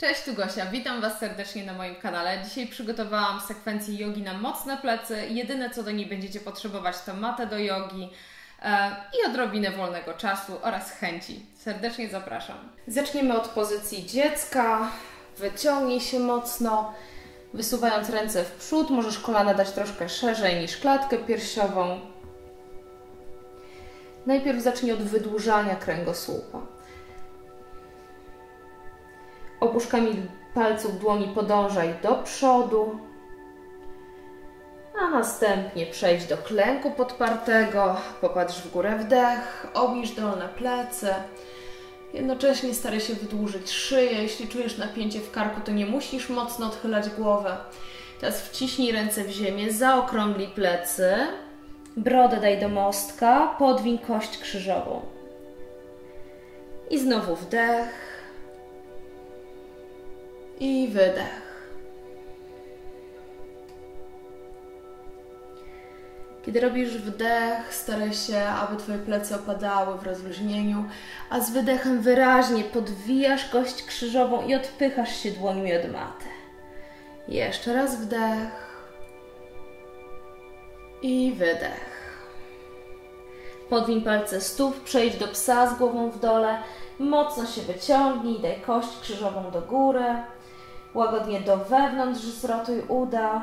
Cześć, tu Gosia. Witam Was serdecznie na moim kanale. Dzisiaj przygotowałam sekwencję jogi na mocne plecy. Jedyne co do niej będziecie potrzebować to matę do jogi e, i odrobinę wolnego czasu oraz chęci. Serdecznie zapraszam. Zaczniemy od pozycji dziecka. Wyciągnij się mocno, wysuwając ręce w przód. Możesz kolana dać troszkę szerzej niż klatkę piersiową. Najpierw zacznij od wydłużania kręgosłupa. Opuszkami palców dłoni podążaj do przodu, a następnie przejdź do klęku podpartego, popatrz w górę wdech, obniż dolne plecy. Jednocześnie staraj się wydłużyć szyję. Jeśli czujesz napięcie w karku, to nie musisz mocno odchylać głowę. Teraz wciśnij ręce w ziemię, zaokrąglij plecy. Brodę daj do mostka, podwiń kość krzyżową. I znowu wdech i wydech. Kiedy robisz wdech, staraj się, aby Twoje plecy opadały w rozluźnieniu, a z wydechem wyraźnie podwijasz kość krzyżową i odpychasz się dłońmi od maty. Jeszcze raz wdech i wydech. Podwiń palce stóp, przejdź do psa z głową w dole, mocno się wyciągnij, daj kość krzyżową do góry. Łagodnie do wewnątrz zrotuj uda.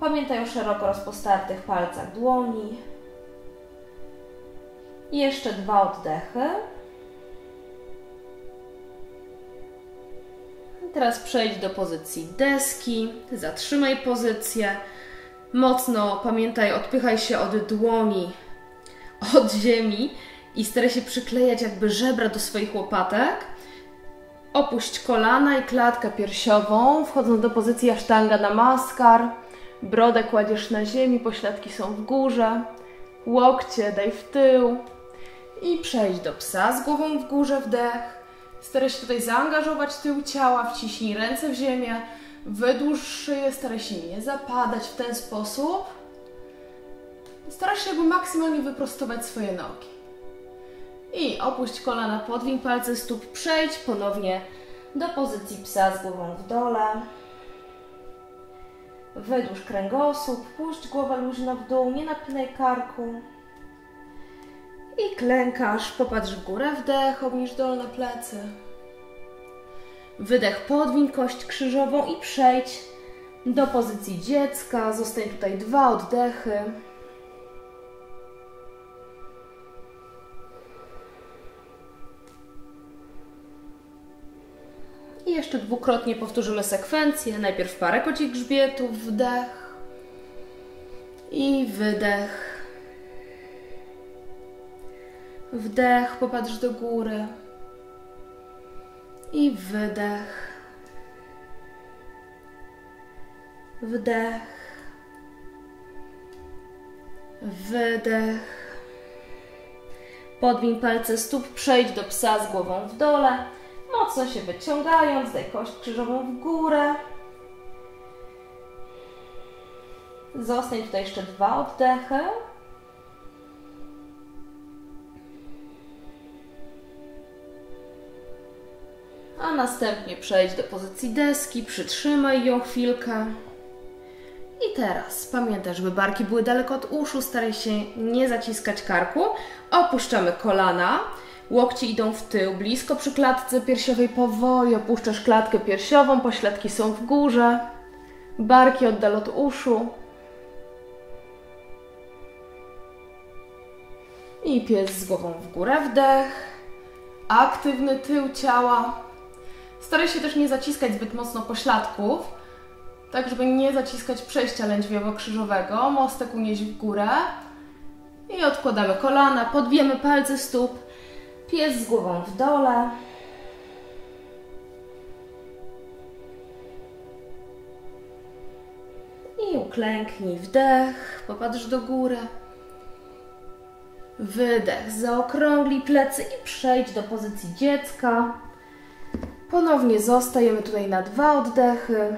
Pamiętaj o szeroko rozpostartych palcach dłoni. I jeszcze dwa oddechy. Teraz przejdź do pozycji deski. Zatrzymaj pozycję. Mocno pamiętaj, odpychaj się od dłoni, od ziemi i staraj się przyklejać jakby żebra do swoich łopatek. Opuść kolana i klatkę piersiową, wchodząc do pozycji asztanga namaskar. Brodę kładziesz na ziemi, pośladki są w górze. Łokcie daj w tył. I przejdź do psa z głową w górze, wdech. Staraj się tutaj zaangażować tył ciała, wciśnij ręce w ziemię, wydłuż szyję, staraj się nie zapadać w ten sposób. Staraj się jakby maksymalnie wyprostować swoje nogi. I opuść kolana, podwiń palce stóp, przejdź ponownie do pozycji psa z głową w dole. Wydłuż kręgosłup, puść głowę luźno w dół, nie napinaj karku. I klękasz, popatrz w górę, wdech, obniż dolne plecy. Wydech, podwiń kość krzyżową i przejdź do pozycji dziecka. Zostań tutaj dwa oddechy. Jeszcze dwukrotnie powtórzymy sekwencję. Najpierw parę kocich grzbietów, wdech i wydech. Wdech, popatrz do góry i wydech. Wdech. Wydech. Podwiń palce stóp, przejdź do psa z głową w dole. Mocno się wyciągając, daj kość krzyżową w górę. Zostań tutaj jeszcze dwa oddechy. A następnie przejdź do pozycji deski, przytrzymaj ją chwilkę. I teraz pamiętaj, żeby barki były daleko od uszu, staraj się nie zaciskać karku. Opuszczamy kolana. Łokcie idą w tył, blisko przy klatce piersiowej, powoli opuszczasz klatkę piersiową, pośladki są w górze, barki oddal od uszu. I pies z głową w górę, wdech, aktywny tył ciała. Staraj się też nie zaciskać zbyt mocno pośladków, tak żeby nie zaciskać przejścia lędźwiowo-krzyżowego. Mostek unieść w górę. I odkładamy kolana, podwiemy palce stóp Pies z głową w dole. I uklęknij, wdech, popatrz do góry. Wydech, zaokrąglij plecy i przejdź do pozycji dziecka. Ponownie zostajemy tutaj na dwa oddechy.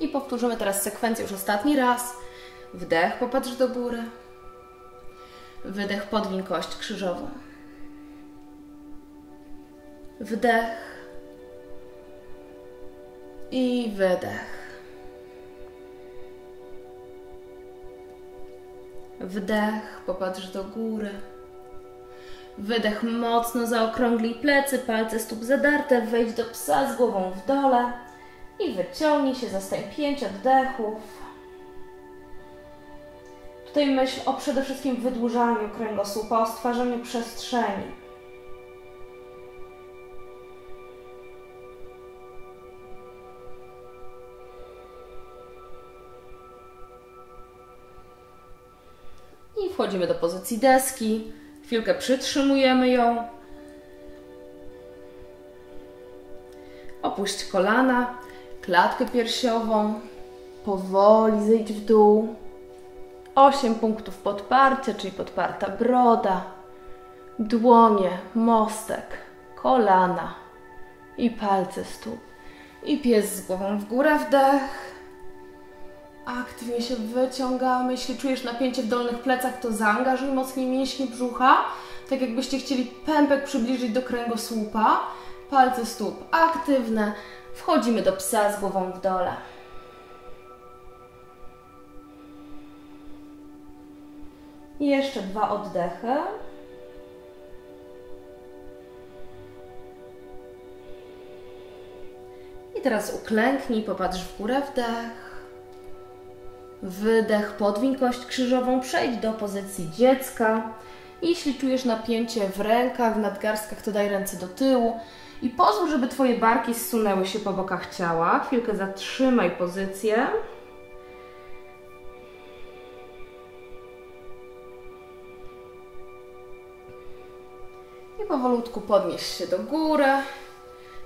I powtórzymy teraz sekwencję już ostatni raz. Wdech, popatrz do góry. Wydech, podwiń kość krzyżową. Wdech i wydech. Wdech, popatrz do góry. Wydech mocno zaokrąglij plecy, palce stóp zadarte, wejdź do psa z głową w dole i wyciągnij się, zostań pięć oddechów. Tutaj myśl o przede wszystkim wydłużaniu kręgosłupa, o stwarzaniu przestrzeni. I wchodzimy do pozycji deski. Chwilkę przytrzymujemy ją. Opuść kolana, klatkę piersiową. Powoli zejdź w dół. 8 punktów podparcia, czyli podparta broda, dłonie, mostek, kolana i palce stóp. I pies z głową w górę, wdech. Aktywnie się wyciągamy. Jeśli czujesz napięcie w dolnych plecach, to zaangażuj mocniej mięśnie brzucha. Tak jakbyście chcieli pępek przybliżyć do kręgosłupa. Palce stóp aktywne. Wchodzimy do psa z głową w dole. Jeszcze dwa oddechy. I teraz uklęknij, popatrz w górę, wdech. Wydech, podwiń kość krzyżową, przejdź do pozycji dziecka. Jeśli czujesz napięcie w rękach, w nadgarstkach, to daj ręce do tyłu i pozwól, żeby Twoje barki zsunęły się po bokach ciała. Chwilkę zatrzymaj pozycję. I powolutku podnieś się do góry.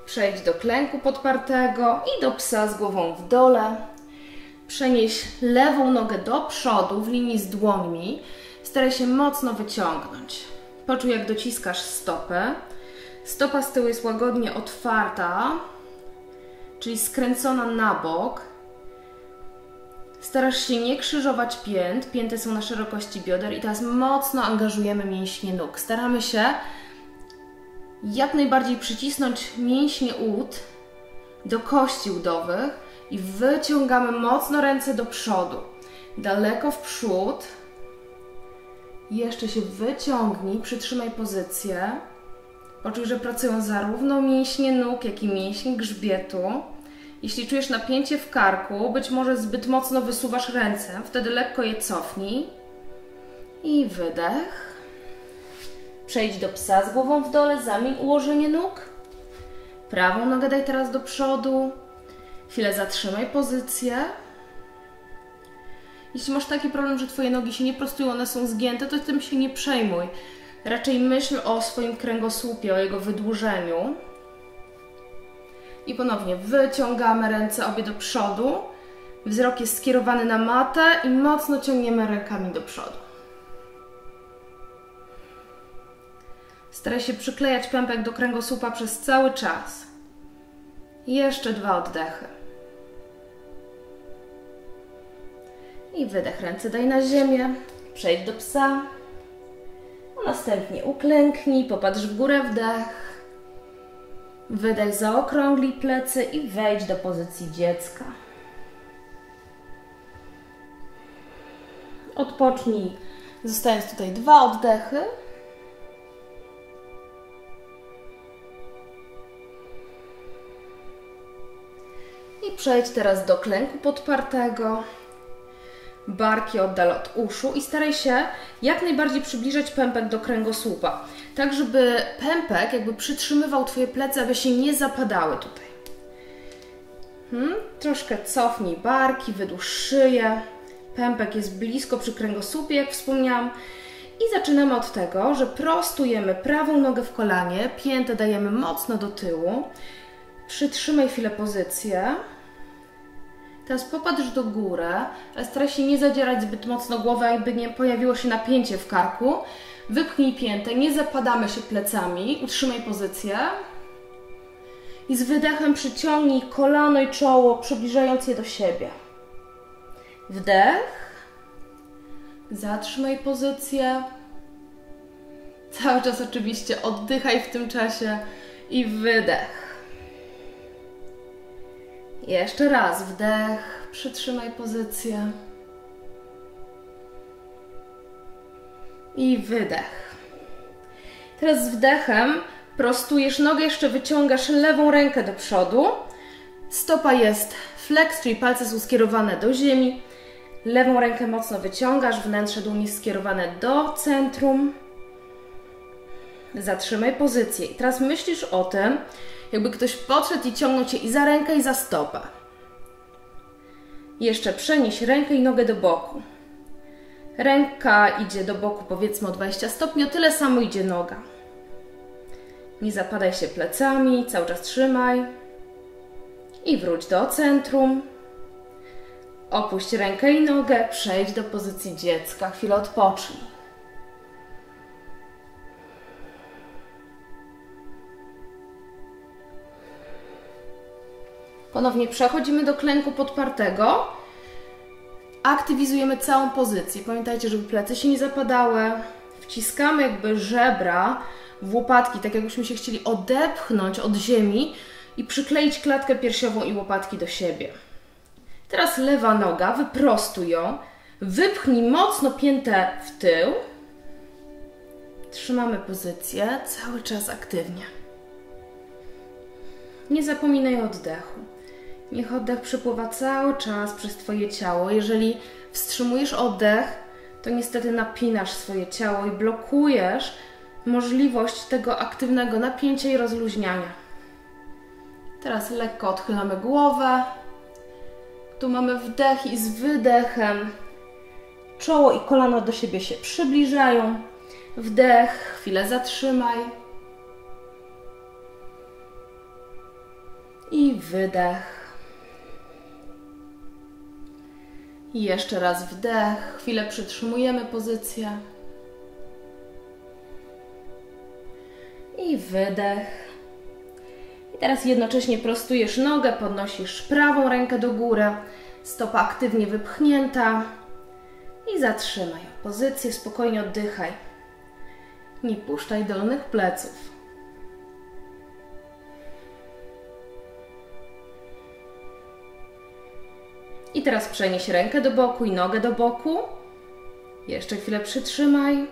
Przejdź do klęku podpartego i do psa z głową w dole. Przenieś lewą nogę do przodu w linii z dłońmi. Staraj się mocno wyciągnąć. Poczuj, jak dociskasz stopę. Stopa z tyłu jest łagodnie otwarta, czyli skręcona na bok. Starasz się nie krzyżować pięt. Pięty są na szerokości bioder i teraz mocno angażujemy mięśnie nóg. Staramy się jak najbardziej przycisnąć mięśnie ud do kości udowych i wyciągamy mocno ręce do przodu. Daleko w przód. Jeszcze się wyciągnij, przytrzymaj pozycję. Poczuj, że pracują zarówno mięśnie nóg, jak i mięśnie grzbietu. Jeśli czujesz napięcie w karku, być może zbyt mocno wysuwasz ręce, wtedy lekko je cofnij. I wydech. Przejdź do psa z głową w dole, zamień ułożenie nóg. Prawą nogę daj teraz do przodu. Chwilę zatrzymaj pozycję. Jeśli masz taki problem, że Twoje nogi się nie prostują, one są zgięte, to tym się nie przejmuj. Raczej myśl o swoim kręgosłupie, o jego wydłużeniu. I ponownie wyciągamy ręce obie do przodu. Wzrok jest skierowany na matę i mocno ciągniemy rękami do przodu. Staraj się przyklejać pępek do kręgosłupa przez cały czas. Jeszcze dwa oddechy. I wydech ręce daj na ziemię. Przejdź do psa. Następnie uklęknij, popatrz w górę, wdech. Wydech, zaokrąglij plecy i wejdź do pozycji dziecka. Odpocznij, zostając tutaj dwa oddechy. I przejdź teraz do klęku podpartego. Barki oddal od uszu i staraj się jak najbardziej przybliżać pępek do kręgosłupa, tak żeby pępek jakby przytrzymywał Twoje plecy, aby się nie zapadały tutaj. Hmm? Troszkę cofnij barki, wydłuż szyję. Pępek jest blisko przy kręgosłupie, jak wspomniałam. I zaczynamy od tego, że prostujemy prawą nogę w kolanie, piętę dajemy mocno do tyłu. Przytrzymaj chwilę pozycję. Teraz popatrz do góry, ale staraj się nie zadzierać zbyt mocno głowy, jakby nie pojawiło się napięcie w karku. Wypchnij piętę, nie zapadamy się plecami, utrzymaj pozycję. I z wydechem przyciągnij kolano i czoło, przybliżając je do siebie. Wdech. Zatrzymaj pozycję. Cały czas oczywiście oddychaj w tym czasie i wydech. Jeszcze raz wdech, przytrzymaj pozycję. I wydech. Teraz z wdechem prostujesz nogę, jeszcze wyciągasz lewą rękę do przodu. Stopa jest flex, czyli palce są skierowane do ziemi. Lewą rękę mocno wyciągasz, wnętrze dłoni skierowane do centrum. Zatrzymaj pozycję. I teraz myślisz o tym, jakby ktoś podszedł i ciągnął Cię i za rękę, i za stopę. Jeszcze przenieś rękę i nogę do boku. Ręka idzie do boku powiedzmy o 20 stopni, o tyle samo idzie noga. Nie zapadaj się plecami, cały czas trzymaj. I wróć do centrum. Opuść rękę i nogę, przejdź do pozycji dziecka, chwilę odpocznij. Ponownie przechodzimy do klęku podpartego. Aktywizujemy całą pozycję. Pamiętajcie, żeby plecy się nie zapadały. Wciskamy jakby żebra w łopatki, tak jakbyśmy się chcieli odepchnąć od ziemi i przykleić klatkę piersiową i łopatki do siebie. Teraz lewa noga, wyprostuj ją, wypchnij mocno piętę w tył. Trzymamy pozycję cały czas aktywnie. Nie zapominaj o oddechu. Niech oddech przepływa cały czas przez Twoje ciało. Jeżeli wstrzymujesz oddech, to niestety napinasz swoje ciało i blokujesz możliwość tego aktywnego napięcia i rozluźniania. Teraz lekko odchylamy głowę. Tu mamy wdech i z wydechem czoło i kolano do siebie się przybliżają. Wdech, chwilę zatrzymaj. I wydech. Jeszcze raz wdech, chwilę przytrzymujemy pozycję. I wydech. I teraz jednocześnie prostujesz nogę, podnosisz prawą rękę do góry, stopa aktywnie wypchnięta i zatrzymaj pozycję, spokojnie oddychaj. Nie puszczaj dolnych pleców. I teraz przenieś rękę do boku i nogę do boku. Jeszcze chwilę przytrzymaj.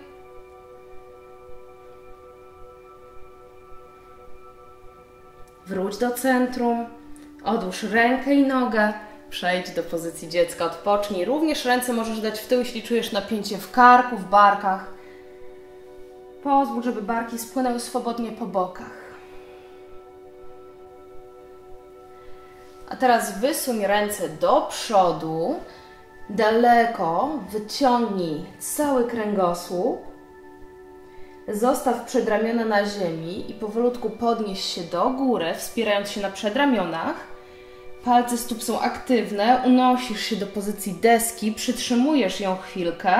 Wróć do centrum, odłóż rękę i nogę, przejdź do pozycji dziecka, odpocznij. Również ręce możesz dać w tył, jeśli czujesz napięcie w karku, w barkach. Pozwól, żeby barki spłynęły swobodnie po bokach. A teraz wysuń ręce do przodu, daleko wyciągnij cały kręgosłup Zostaw przedramiona na ziemi i powolutku podnieś się do góry, wspierając się na przedramionach. Palce stóp są aktywne, unosisz się do pozycji deski, przytrzymujesz ją chwilkę,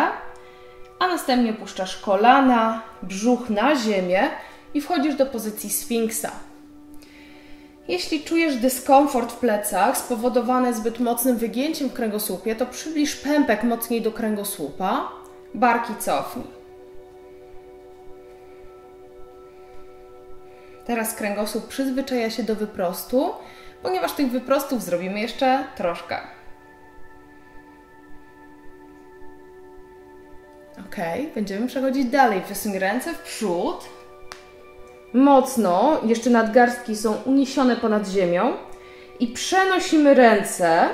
a następnie puszczasz kolana, brzuch na ziemię i wchodzisz do pozycji sfinksa. Jeśli czujesz dyskomfort w plecach spowodowany zbyt mocnym wygięciem w kręgosłupie, to przybliż pępek mocniej do kręgosłupa, barki cofnij. Teraz kręgosłup przyzwyczaja się do wyprostu, ponieważ tych wyprostów zrobimy jeszcze troszkę. Ok, będziemy przechodzić dalej. Wysuń ręce w przód. Mocno, jeszcze nadgarstki są uniesione ponad ziemią. I przenosimy ręce,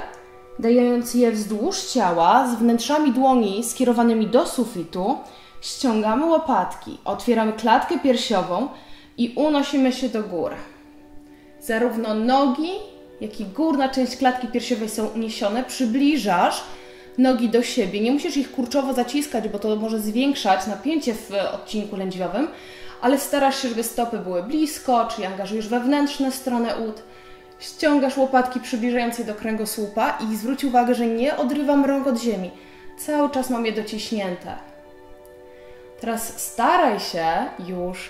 dając je wzdłuż ciała, z wnętrzami dłoni skierowanymi do sufitu. Ściągamy łopatki, otwieramy klatkę piersiową, i unosimy się do góry. Zarówno nogi, jak i górna część klatki piersiowej są uniesione. Przybliżasz nogi do siebie. Nie musisz ich kurczowo zaciskać, bo to może zwiększać napięcie w odcinku lędźwiowym, ale starasz się, żeby stopy były blisko, czyli angażujesz wewnętrzne stronę ud. Ściągasz łopatki przybliżając je do kręgosłupa i zwróć uwagę, że nie odrywam rąk od ziemi. Cały czas mam je dociśnięte. Teraz staraj się już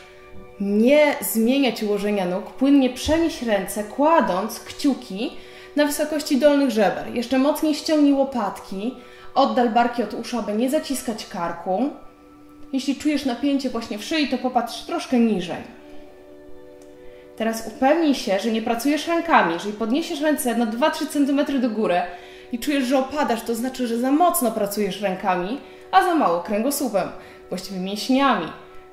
nie zmieniać ułożenia nóg, płynnie przenieś ręce, kładąc kciuki na wysokości dolnych żeber. Jeszcze mocniej ściągnij łopatki, oddal barki od uszu, aby nie zaciskać karku. Jeśli czujesz napięcie właśnie w szyi, to popatrz troszkę niżej. Teraz upewnij się, że nie pracujesz rękami. Jeżeli podniesiesz ręce na 2-3 cm do góry i czujesz, że opadasz, to znaczy, że za mocno pracujesz rękami, a za mało kręgosłupem, właściwie mięśniami.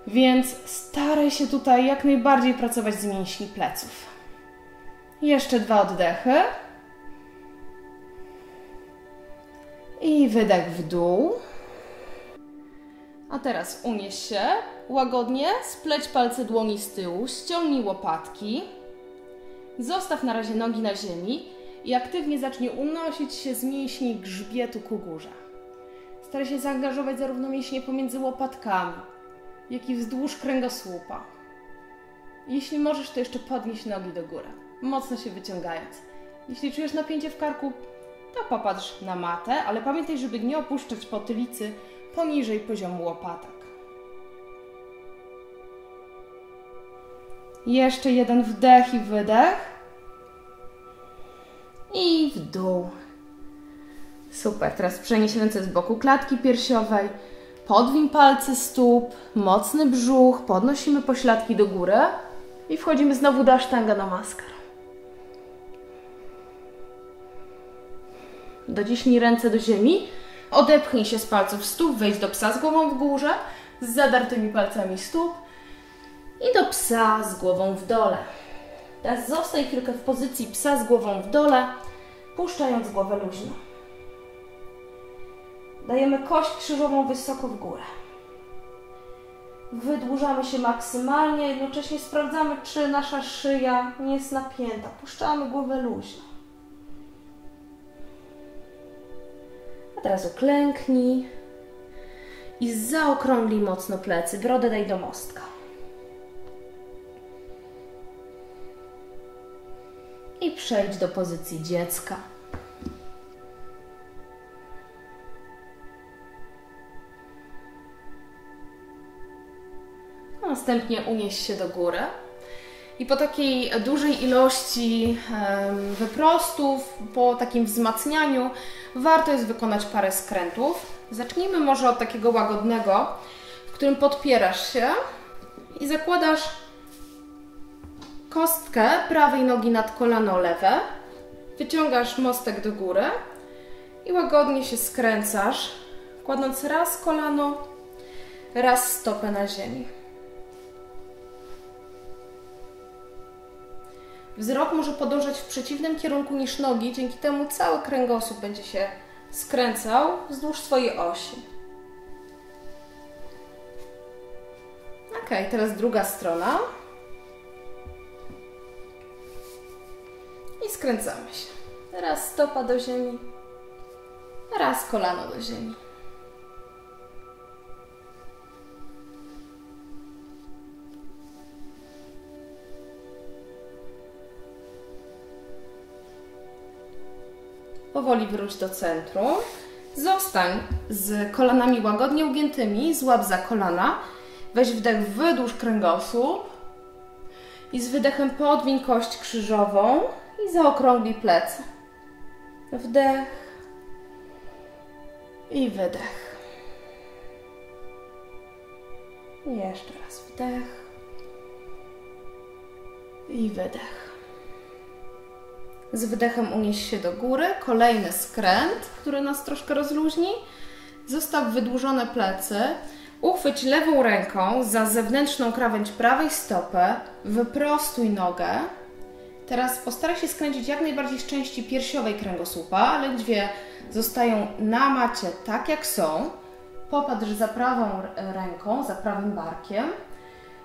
Więc staraj się tutaj jak najbardziej pracować z mięśni pleców. Jeszcze dwa oddechy. I wydech w dół. A teraz unieś się łagodnie, spleć palce dłoni z tyłu, ściągnij łopatki. Zostaw na razie nogi na ziemi i aktywnie zacznij unosić się z mięśni grzbietu ku górze. Staraj się zaangażować zarówno mięśnie pomiędzy łopatkami, jak i wzdłuż kręgosłupa. Jeśli możesz, to jeszcze podnieś nogi do góry, mocno się wyciągając. Jeśli czujesz napięcie w karku, to popatrz na matę, ale pamiętaj, żeby nie opuszczać potylicy poniżej poziomu łopatek. Jeszcze jeden wdech i wydech. I w dół. Super. Teraz przenieś ręce z boku klatki piersiowej. Podwiń palce stóp, mocny brzuch, podnosimy pośladki do góry i wchodzimy znowu do asztanga na maskar. Dociśnij ręce do ziemi, odepchnij się z palców stóp, wejdź do psa z głową w górze, z zadartymi palcami stóp i do psa z głową w dole. Teraz zostaj chwilkę w pozycji psa z głową w dole, puszczając głowę luźno. Dajemy kość krzyżową wysoko w górę. Wydłużamy się maksymalnie, jednocześnie sprawdzamy, czy nasza szyja nie jest napięta. Puszczamy głowę luźno. Teraz uklęknij i zaokrąglij mocno plecy. Brodę daj do mostka. I przejdź do pozycji dziecka. Następnie unieś się do góry. I po takiej dużej ilości wyprostów, po takim wzmacnianiu, warto jest wykonać parę skrętów. Zacznijmy może od takiego łagodnego, w którym podpierasz się i zakładasz kostkę prawej nogi nad kolano lewe, wyciągasz mostek do góry i łagodnie się skręcasz, kładąc raz kolano, raz stopę na ziemi. Wzrok może podążać w przeciwnym kierunku niż nogi, dzięki temu cały kręgosłup będzie się skręcał wzdłuż swojej osi. Ok, teraz druga strona. I skręcamy się. Raz stopa do ziemi, raz kolano do ziemi. Powoli wróć do centrum. Zostań z kolanami łagodnie ugiętymi, złap za kolana. Weź wdech, wydłuż kręgosłup. I z wydechem podwiń kość krzyżową i zaokrąglij plecy. Wdech i wydech. Jeszcze raz wdech i wydech. Z wydechem unieś się do góry. Kolejny skręt, który nas troszkę rozluźni. Zostaw wydłużone plecy. Uchwyć lewą ręką za zewnętrzną krawędź prawej stopy. Wyprostuj nogę. Teraz postaraj się skręcić jak najbardziej z części piersiowej kręgosłupa, ale zostają na macie tak jak są. Popatrz za prawą ręką, za prawym barkiem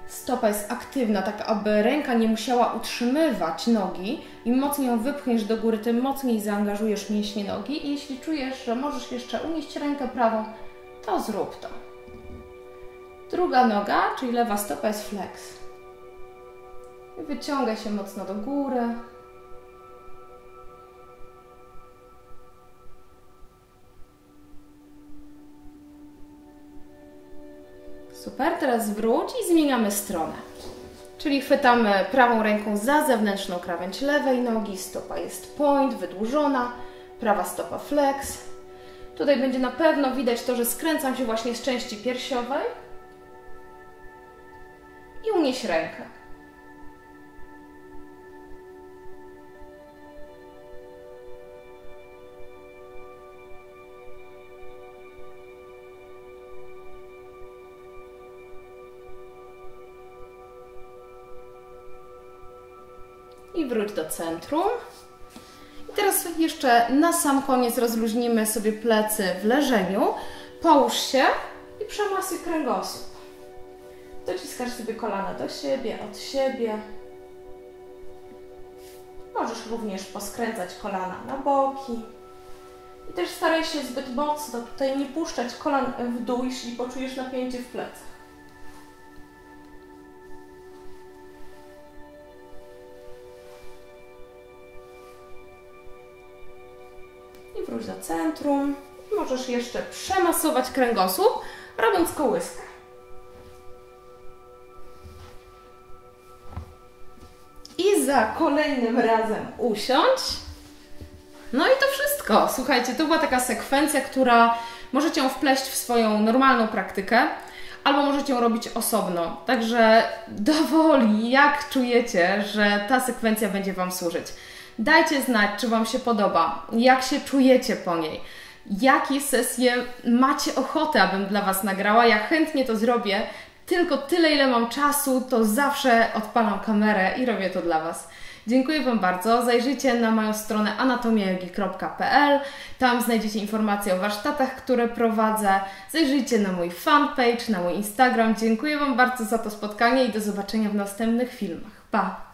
stopa jest aktywna, tak aby ręka nie musiała utrzymywać nogi, im mocniej ją wypchniesz do góry, tym mocniej zaangażujesz mięśnie nogi i jeśli czujesz, że możesz jeszcze unieść rękę prawą, to zrób to. Druga noga, czyli lewa stopa jest flex. Wyciągaj się mocno do góry. Super, teraz wróć i zmieniamy stronę. Czyli chwytamy prawą ręką za zewnętrzną krawędź lewej nogi, stopa jest point, wydłużona, prawa stopa flex. Tutaj będzie na pewno widać to, że skręcam się właśnie z części piersiowej i unieś rękę. Wróć do centrum. I teraz jeszcze na sam koniec rozluźnimy sobie plecy w leżeniu. Połóż się i przemasuj kręgosłup. Dociskasz sobie kolana do siebie, od siebie. Możesz również poskręcać kolana na boki. I też staraj się zbyt mocno tutaj nie puszczać kolan w dół, jeśli poczujesz napięcie w plecach. Centrum. Możesz jeszcze przemasować kręgosłup, robiąc kołyskę. I za kolejnym razem usiądź. No i to wszystko. Słuchajcie, to była taka sekwencja, która możecie ją wpleść w swoją normalną praktykę, albo możecie ją robić osobno. Także dowoli, jak czujecie, że ta sekwencja będzie Wam służyć. Dajcie znać, czy Wam się podoba, jak się czujecie po niej, jakie sesje macie ochotę, abym dla Was nagrała. Ja chętnie to zrobię, tylko tyle, ile mam czasu, to zawsze odpalam kamerę i robię to dla Was. Dziękuję Wam bardzo. Zajrzyjcie na moją stronę anatomiajogi.pl. Tam znajdziecie informacje o warsztatach, które prowadzę. Zajrzyjcie na mój fanpage, na mój Instagram. Dziękuję Wam bardzo za to spotkanie i do zobaczenia w następnych filmach. Pa!